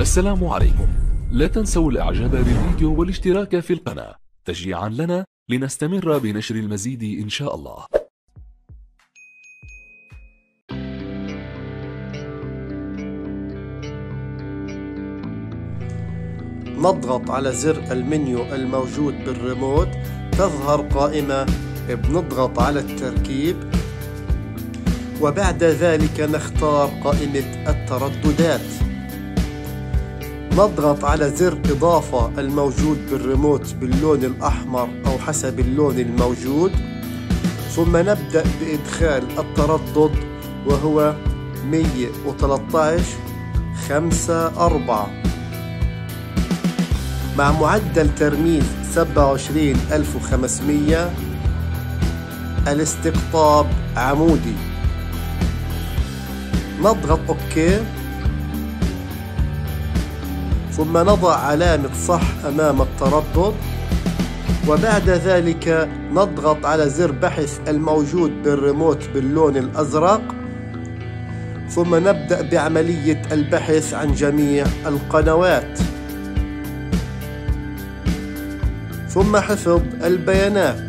السلام عليكم. لا تنسوا الإعجاب بالفيديو والاشتراك في القناة. تشجيعا لنا لنستمر بنشر المزيد إن شاء الله. نضغط على زر المنيو الموجود بالريموت. تظهر قائمة بنضغط على التركيب. وبعد ذلك نختار قائمة الترددات. نضغط على زر إضافة الموجود بالريموت باللون الأحمر أو حسب اللون الموجود ثم نبدأ بإدخال التردد وهو 113 5 4 مع معدل ترميز 27500 الاستقطاب عمودي. نضغط OK. ثم نضع علامة صح أمام التردد وبعد ذلك نضغط على زر بحث الموجود بالريموت باللون الأزرق. ثم نبدأ بعملية البحث عن جميع القنوات. ثم حفظ البيانات.